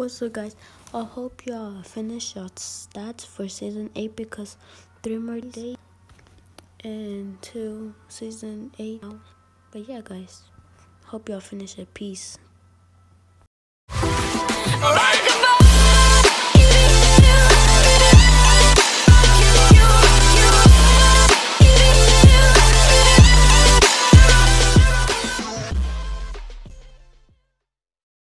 What's up, guys? I hope y'all finish your stats for season 8 because three more days and two season 8. But yeah, guys, hope y'all finish it. Peace.